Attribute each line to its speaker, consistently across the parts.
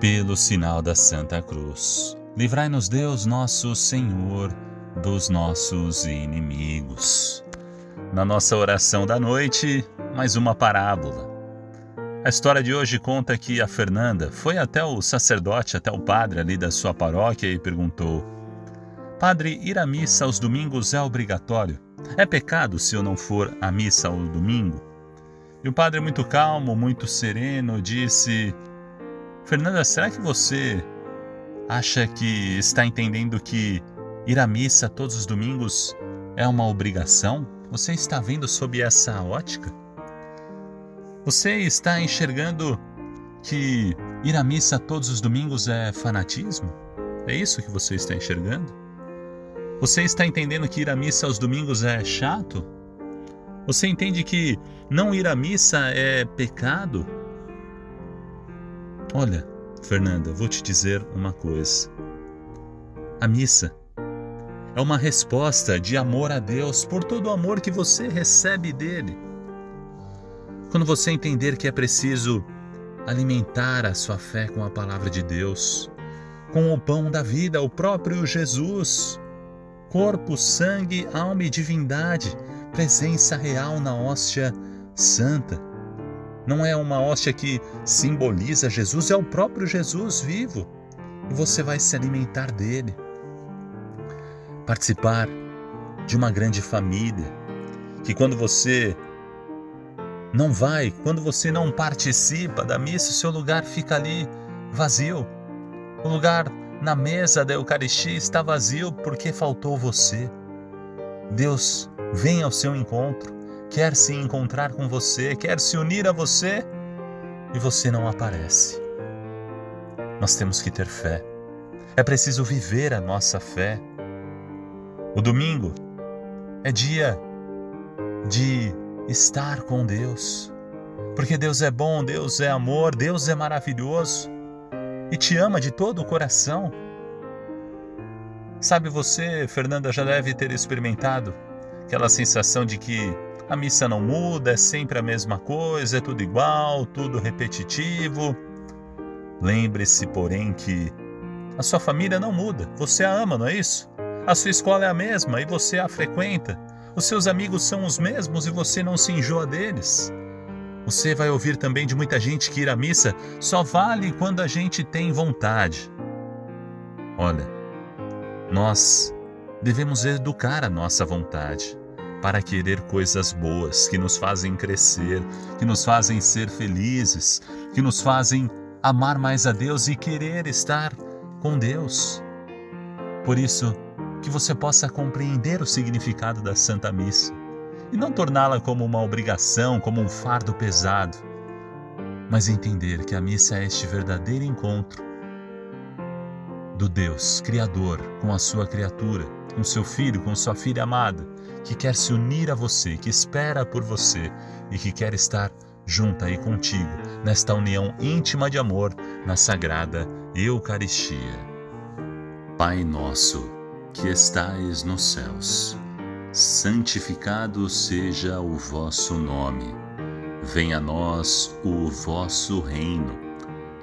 Speaker 1: pelo sinal da Santa Cruz. Livrai-nos, Deus, nosso Senhor, dos nossos inimigos. Na nossa oração da noite, mais uma parábola. A história de hoje conta que a Fernanda foi até o sacerdote, até o padre ali da sua paróquia e perguntou: Padre, ir à missa aos domingos é obrigatório? É pecado se eu não for à missa ao domingo? E o padre, muito calmo, muito sereno, disse: Fernanda, será que você acha que está entendendo que ir à missa todos os domingos é uma obrigação? Você está vendo sob essa ótica? Você está enxergando que ir à missa todos os domingos é fanatismo? É isso que você está enxergando? Você está entendendo que ir à missa aos domingos é chato? Você entende que não ir à missa é pecado? Olha, Fernanda, vou te dizer uma coisa. A missa é uma resposta de amor a Deus por todo o amor que você recebe dele. Quando você entender que é preciso alimentar a sua fé com a palavra de Deus, com o pão da vida, o próprio Jesus, corpo, sangue, alma e divindade, presença real na hóstia santa não é uma hóstia que simboliza Jesus, é o próprio Jesus vivo. E você vai se alimentar dele. Participar de uma grande família, que quando você não vai, quando você não participa da missa, seu lugar fica ali vazio. O lugar na mesa da Eucaristia está vazio porque faltou você. Deus vem ao seu encontro quer se encontrar com você, quer se unir a você e você não aparece. Nós temos que ter fé. É preciso viver a nossa fé. O domingo é dia de estar com Deus. Porque Deus é bom, Deus é amor, Deus é maravilhoso e te ama de todo o coração. Sabe você, Fernanda, já deve ter experimentado aquela sensação de que a missa não muda, é sempre a mesma coisa, é tudo igual, tudo repetitivo. Lembre-se, porém, que a sua família não muda, você a ama, não é isso? A sua escola é a mesma e você a frequenta. Os seus amigos são os mesmos e você não se enjoa deles. Você vai ouvir também de muita gente que ir à missa só vale quando a gente tem vontade. Olha, nós devemos educar a nossa vontade para querer coisas boas que nos fazem crescer, que nos fazem ser felizes, que nos fazem amar mais a Deus e querer estar com Deus. Por isso, que você possa compreender o significado da Santa Missa e não torná-la como uma obrigação, como um fardo pesado, mas entender que a missa é este verdadeiro encontro do Deus Criador com a sua criatura, com seu filho, com sua filha amada que quer se unir a você, que espera por você e que quer estar junto aí contigo nesta união íntima de amor na sagrada Eucaristia. Pai nosso, que estais nos céus, santificado seja o vosso nome. Venha a nós o vosso reino.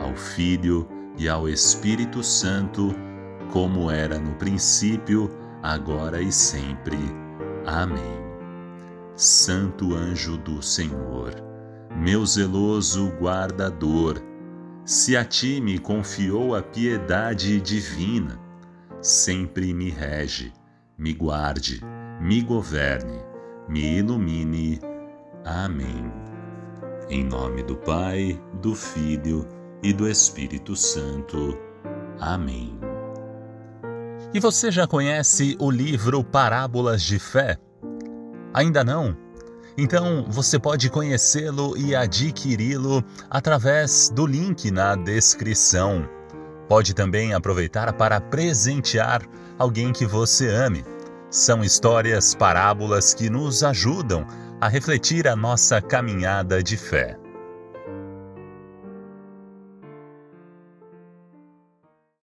Speaker 1: ao Filho e ao Espírito Santo como era no princípio, agora e sempre. Amém. Santo anjo do Senhor, meu zeloso guardador, Se a ti me confiou a piedade divina, sempre me rege, me guarde, me governe, me ilumine. Amém. Em nome do Pai, do Filho e do Espírito Santo. Amém. E você já conhece o livro Parábolas de Fé? Ainda não? Então você pode conhecê-lo e adquiri-lo através do link na descrição. Pode também aproveitar para presentear alguém que você ame. São histórias, parábolas que nos ajudam a refletir a nossa caminhada de fé.